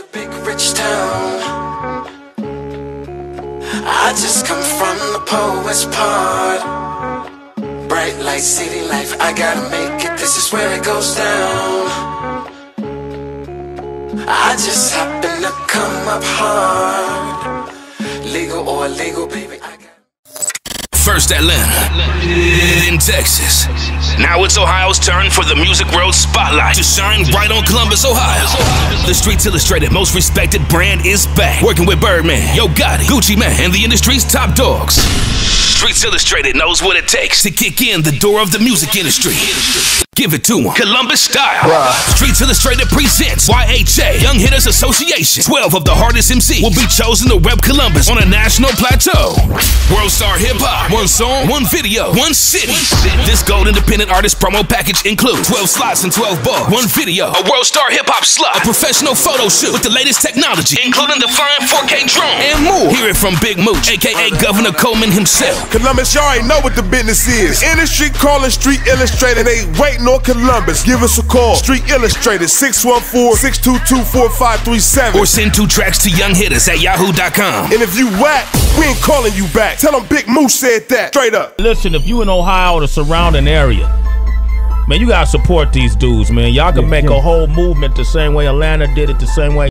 a big rich town. I just come from the poet's part. Bright light, city life, I gotta make it. This is where it goes down. I just happen to come up hard. Legal or illegal, baby. First Atlanta, then Texas. Now it's Ohio's turn for the Music World Spotlight to shine right on Columbus, Ohio. The Streetz Illustrated most respected brand is back, working with Birdman, Yo Gotti, Gucci Mane, and the industry's top dogs. Streetz Illustrated knows what it takes to kick in the door of the music industry. Give it to them. Columbus style. Streetz Illustrated presents YHA Yung Hitterz Association. 12 of the hardest MC will be chosen to rep Columbus on a national plateau. World Star Hip Hop. One song, one video, one city. This gold independent artist promo package includes 12 slots and 12 bars, one video, a World Star Hip Hop slot, a professional photo shoot with the latest technology, including the flying 4K drone, and more. Hear it from Big Mooch, aka Governor Coleman himself. Columbus, y'all ain't know what the business is. The industry calling Street Illustrated, they waiting on Columbus. Give us a call. Street Illustrated, 614-622-4537. Or send two tracks to Young Hitters at yahoo.com. and if you whack, we ain't calling you back. Tell them Big Moose said that. Straight up. Listen, if you in Ohio or the surrounding area, man, you gotta support these dudes, man. Y'all can make a whole movement the same way Atlanta did it, the same way